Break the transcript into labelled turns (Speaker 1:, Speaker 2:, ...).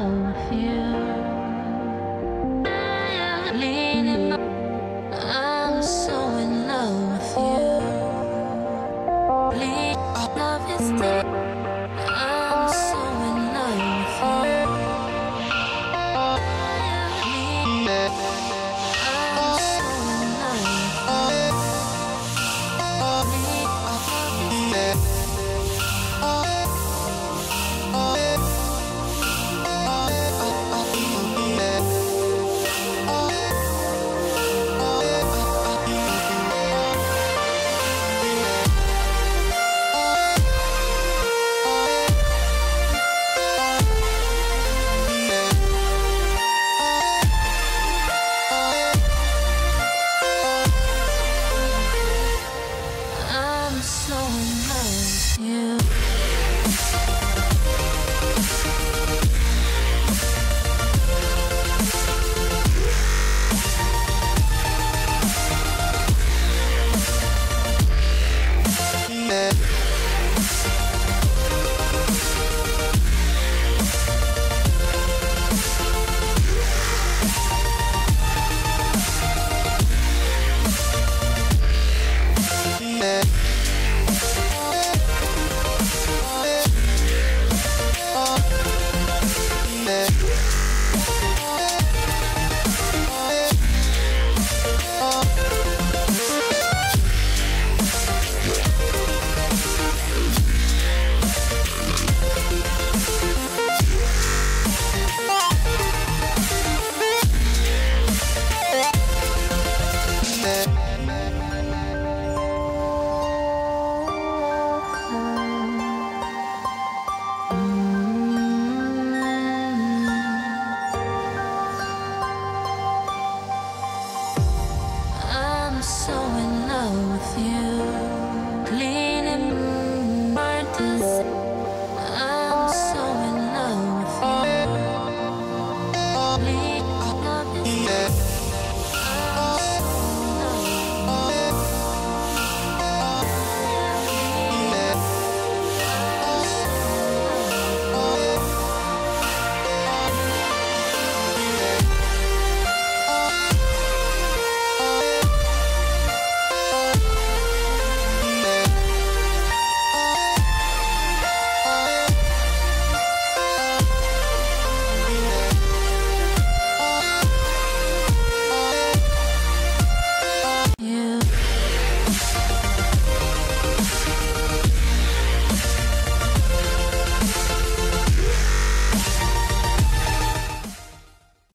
Speaker 1: love you. you Yeah.